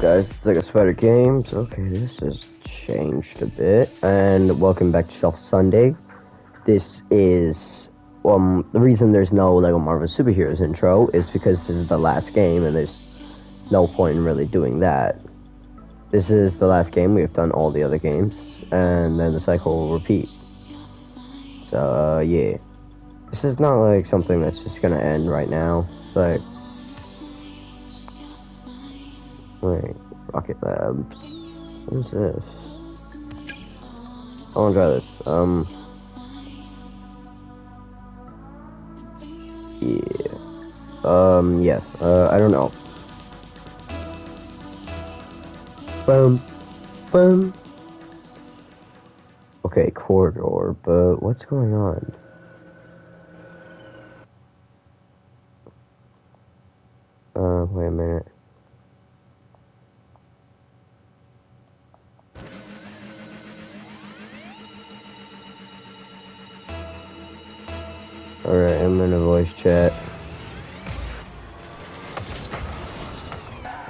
guys? It's like a Spider Games. Okay, this has changed a bit. And welcome back to Shuffle Sunday. This is um the reason there's no Lego Marvel Superheroes intro is because this is the last game and there's no point in really doing that. This is the last game. We've done all the other games, and then the cycle will repeat. So uh, yeah, this is not like something that's just gonna end right now. It's like Wait, Rocket Labs. What is this? I wanna try this. Um. Yeah. Um, yeah. Uh, I don't know. Boom. Boom. Okay, corridor, but what's going on? In a voice chat.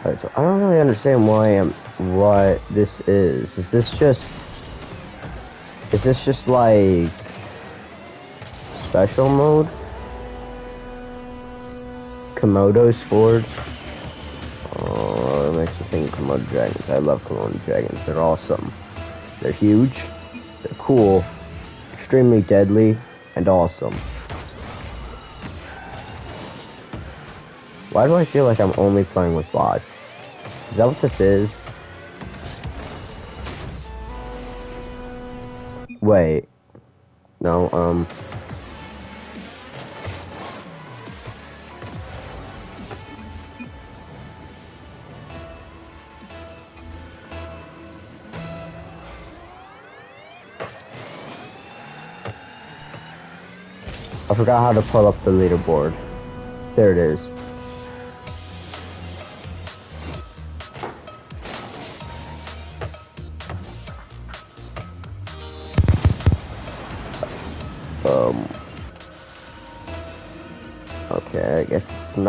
Alright, so I don't really understand why I'm what this is. Is this just is this just like special mode? Komodo Sport? Oh, it makes me think Komodo dragons. I love Komodo dragons. They're awesome. They're huge. They're cool. Extremely deadly and awesome. Why do I feel like I'm only playing with bots? Is that what this is? Wait. No, um... I forgot how to pull up the leaderboard. There it is.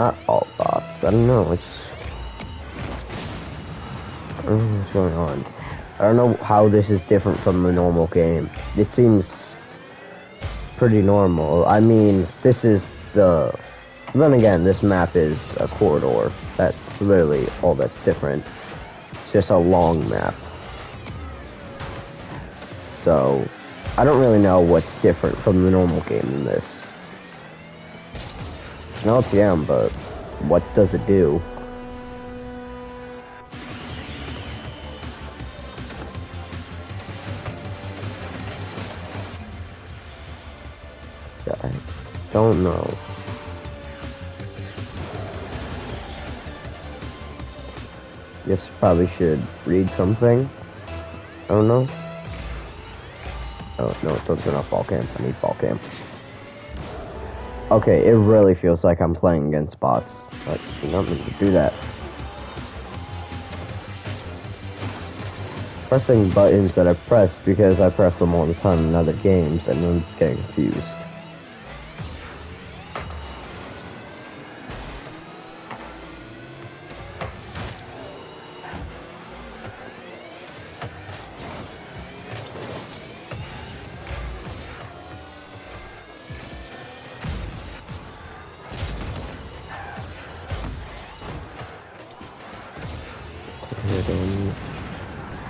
Not all bots. I don't know. It's. I don't know what's going on. I don't know how this is different from the normal game. It seems pretty normal. I mean, this is the. Then again, this map is a corridor. That's literally all that's different. It's just a long map. So, I don't really know what's different from the normal game in this. An LTM, but what does it do? I don't know. Guess probably should read something. I don't know. Oh, no, don't turn off ball cam. I need ball cam. Okay, it really feels like I'm playing against bots. But you're not meant to do that. Pressing buttons that I pressed because I press them all the time in other games and I'm just getting confused.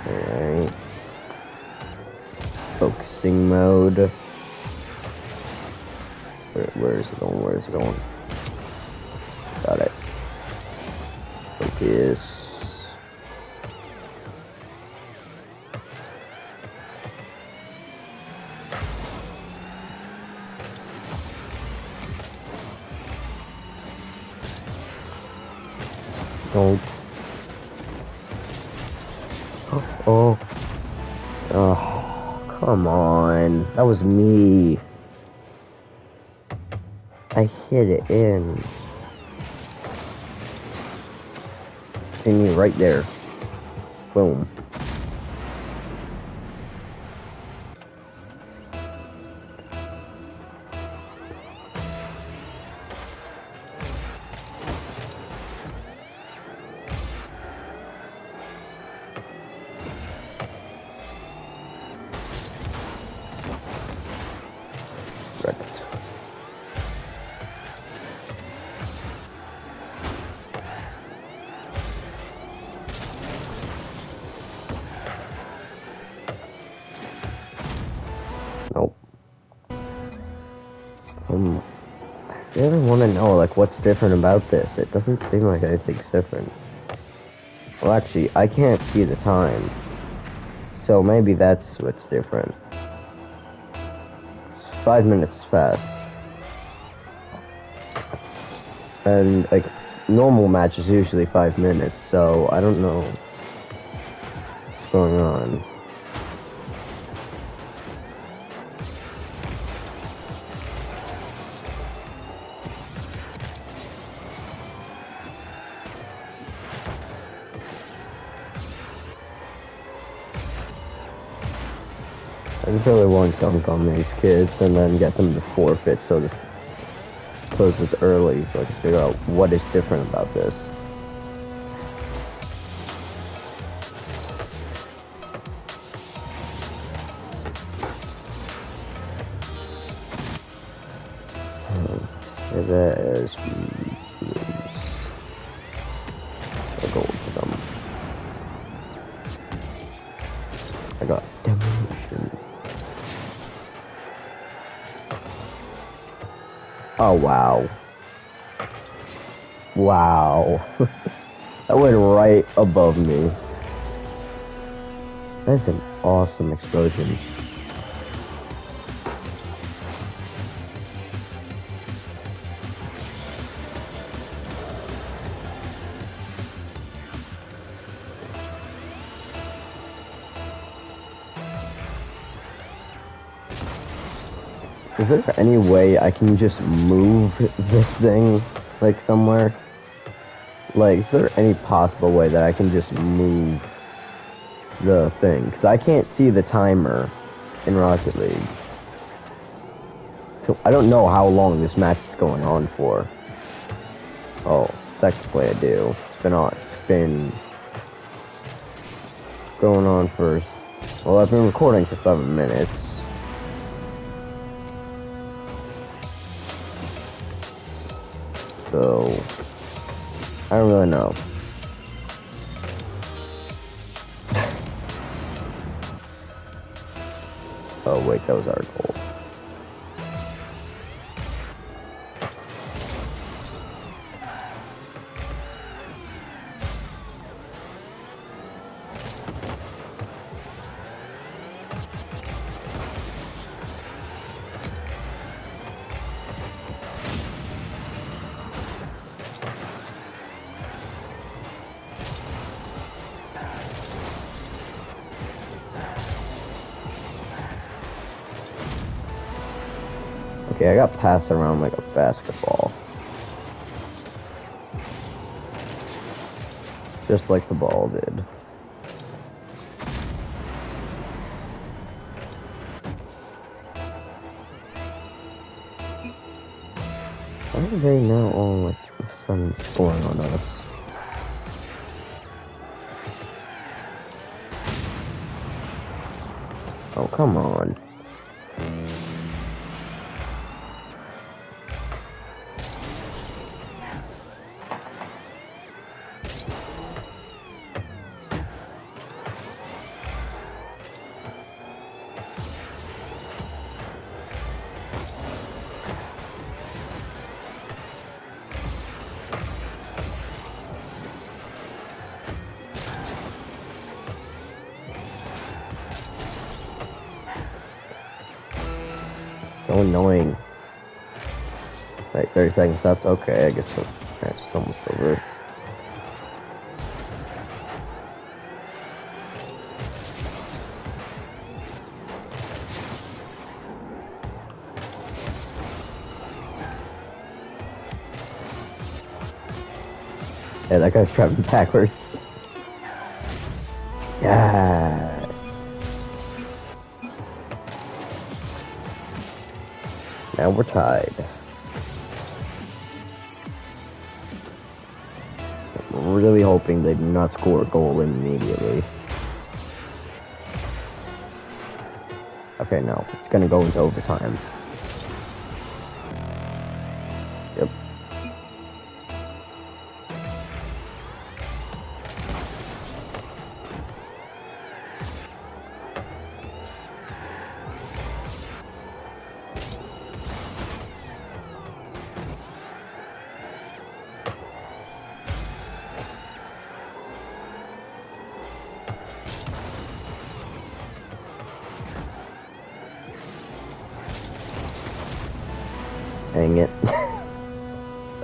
Alright. Focusing mode. Where, where is it going? Where is it going? Got it. Focus. Was me. I hit it in. See me right there. Boom. Um, I really want to know, like, what's different about this. It doesn't seem like anything's different. Well, actually, I can't see the time. So maybe that's what's different. It's five minutes past. And, like, normal match is usually five minutes, so I don't know what's going on. I just really want to dunk on these kids and then get them to forfeit so this closes early so I can figure out what is different about this. Right above me. That's an awesome explosion. Is there any way I can just move this thing, like, somewhere? Like, is there any possible way that I can just move the thing? Because I can't see the timer in Rocket League. So I don't know how long this match is going on for. Oh, technically I do. It's been on, it's been going on for, well, I've been recording for seven minutes. So, I don't really know. oh wait, that was our goal. Okay, I got passed around like a basketball. Just like the ball did. Why are they now all like sudden scoring on us? Oh, come on. Seconds left. Okay, I guess it's almost over. Yeah, that guy's traveling backwards. Yes. Now we're tied. Hoping they do not score a goal immediately. Okay, no, it's gonna go into overtime.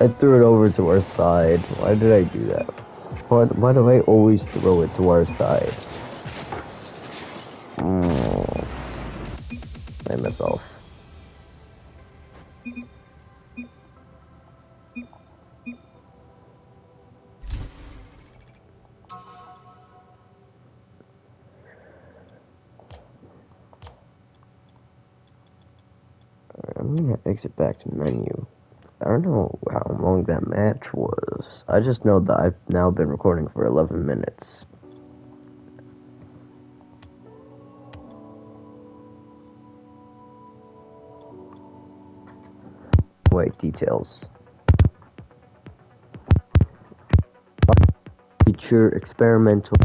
I threw it over to our side. Why did I do that? Why, why do I always throw it to our side? Mm. I myself. I'm gonna exit back to menu. I don't know how long that match was. I just know that I've now been recording for 11 minutes. Wait, details. Feature experimental.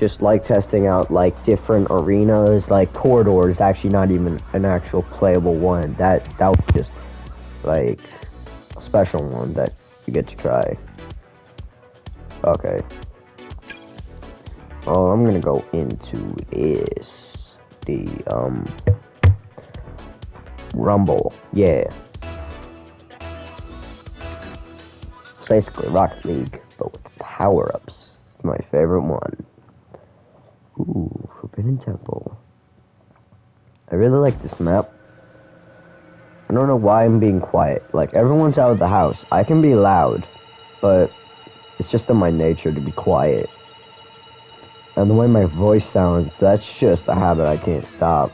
Just like testing out like different arenas, like corridor is actually not even an actual playable one. That that was just like a special one that you get to try. Okay. Oh, I'm gonna go into is the um Rumble. Yeah. It's basically Rocket League, but with power-ups. It's my favorite one. Ooh, Forbidden Temple. I really like this map. I don't know why I'm being quiet. Like, everyone's out of the house. I can be loud, but it's just in my nature to be quiet. And the way my voice sounds, that's just a habit I can't stop.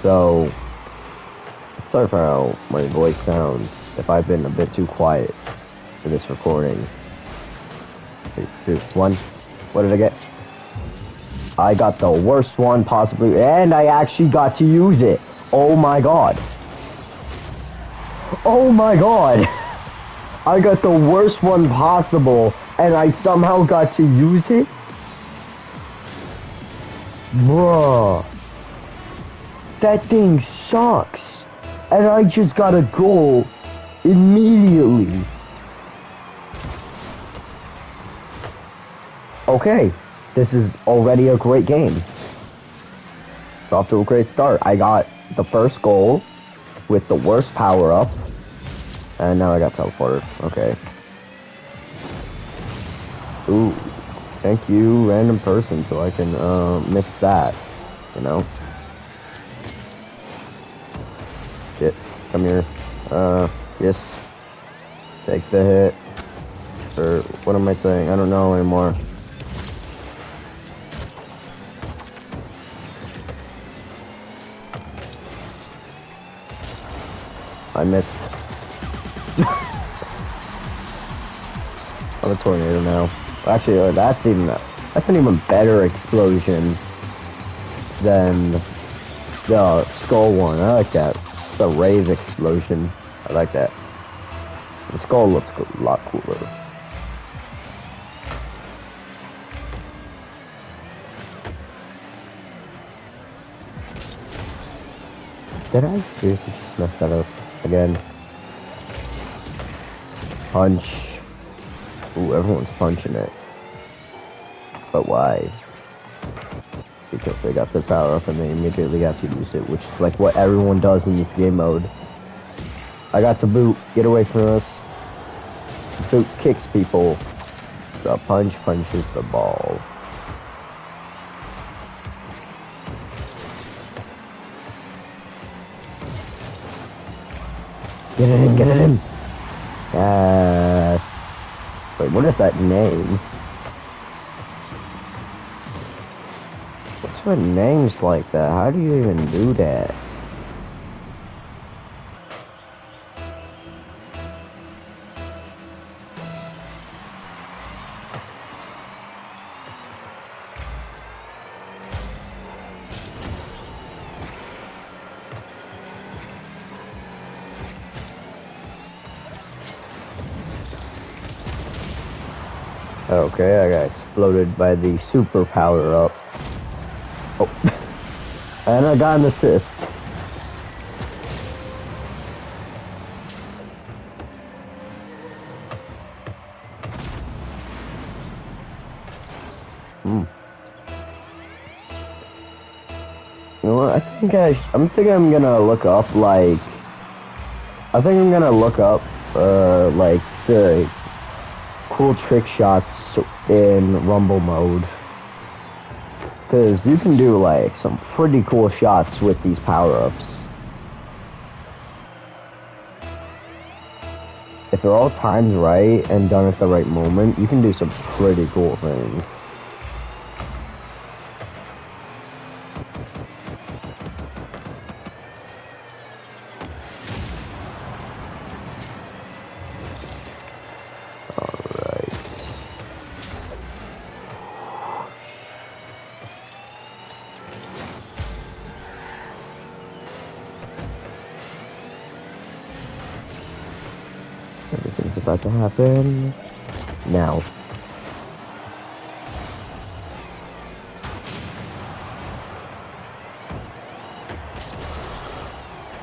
So, sorry for how my voice sounds if I've been a bit too quiet for this recording. Three, two, one. What did I get? I got the worst one possibly, and I actually got to use it. Oh my god. Oh my god. I got the worst one possible, and I somehow got to use it? Bruh. That thing sucks. And I just got a goal immediately. Okay, this is already a great game. It's off to a great start. I got the first goal with the worst power up, and now I got teleported. Okay. Ooh, thank you, random person, so I can uh, miss that, you know? Shit, come here. Uh, yes. Take the hit. Or, what am I saying? I don't know anymore. I missed. I'm a tornado now. Actually, uh, that's even that's an even better explosion than the skull one. I like that. It's a rave explosion. I like that. The skull looks a lot cooler. Did I seriously just mess that up? Again. Punch. Ooh, everyone's punching it. But why? Because they got their power up and they immediately got to use it, which is like what everyone does in this game mode. I got the boot. Get away from us. Boot kicks people. The punch punches the ball. Get it in, get it in. Yes. Wait, what is that name? What's with names like that? How do you even do that? Okay, I got exploded by the super power up. Oh. and I got an assist. Hmm. You know what? I think I. I'm thinking I'm gonna look up like. I think I'm gonna look up uh like the cool trick shots in Rumble mode. Cause you can do like some pretty cool shots with these power ups. If they're all timed right and done at the right moment, you can do some pretty cool things. About to happen now.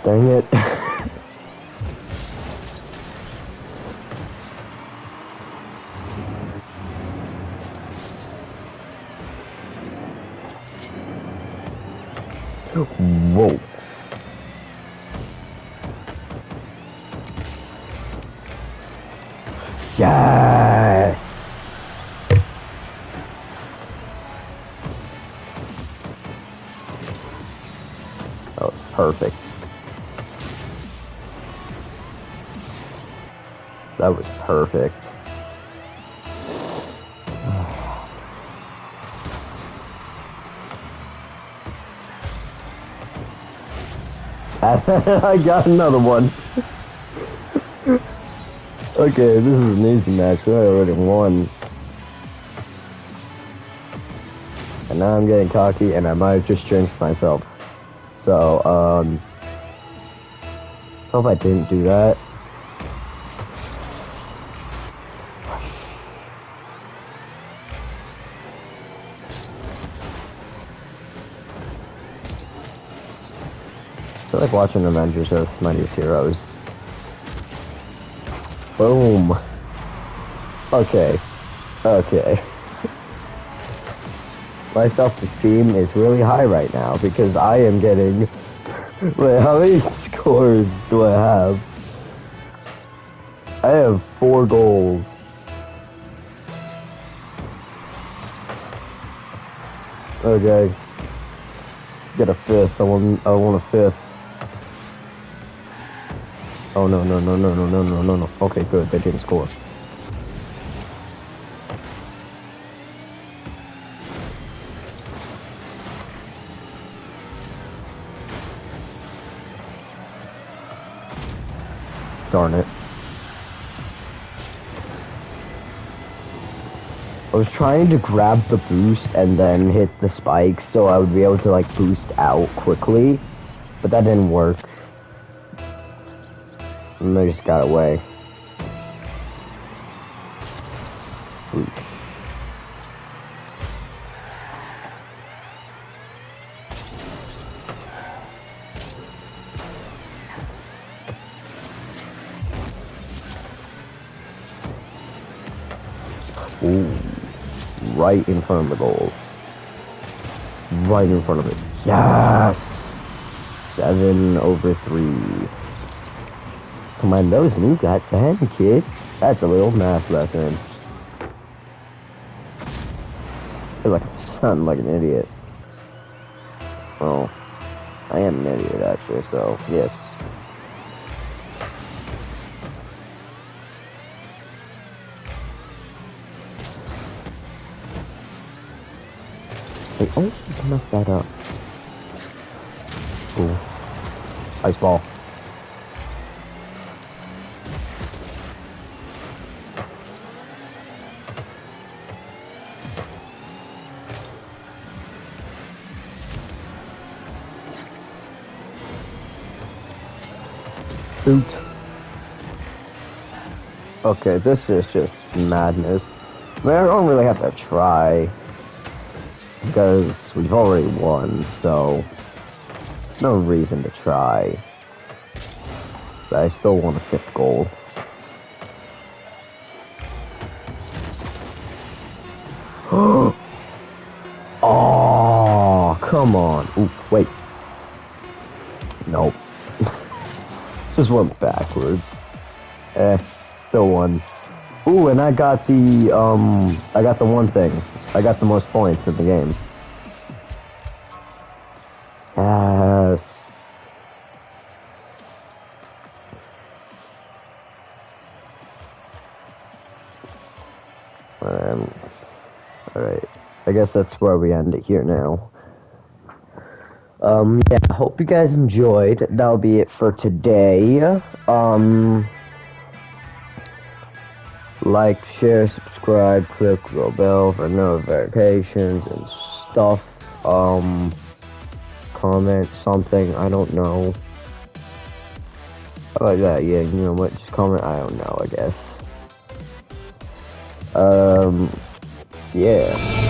Dang it. Whoa. Yes. That was perfect. That was perfect. I got another one. Okay, this is an easy match. I already won. And now I'm getting cocky and I might have just jinxed myself. So, um... Hope I didn't do that. I feel like watching Avengers Earth's Mightiest Heroes. Boom. Okay. Okay. My self-esteem is really high right now because I am getting... Wait, how many scores do I have? I have four goals. Okay. Get a fifth. I want. I want a fifth. Oh no no no no no no no no no. Okay, good. They didn't score. Darn it. I was trying to grab the boost and then hit the spikes so I would be able to like boost out quickly, but that didn't work. And I just got away. Oof. Ooh, right in front of the goal. Right in front of it. Yes! Seven over three. Come on, those new got ten kids. That's a little math lesson. I feel like I'm sounding like an idiot. Well, I am an idiot actually, so yes. I always mess that up. Ooh. Ice ball. Okay, this is just madness. I, mean, I don't really have to try because we've already won, so there's no reason to try. But I still want a fifth goal. come on. Ooh, wait. Nope. Just went backwards. Eh, still won. Ooh, and I got the, um, I got the one thing. I got the most points in the game. Yes. Um, alright. I guess that's where we end it here now. Um, yeah, I hope you guys enjoyed. That'll be it for today. Um, like, share, subscribe, click the bell for notifications and stuff. Um, comment something, I don't know. How about that? Yeah, you know what? Just comment, I don't know, I guess. Um, yeah.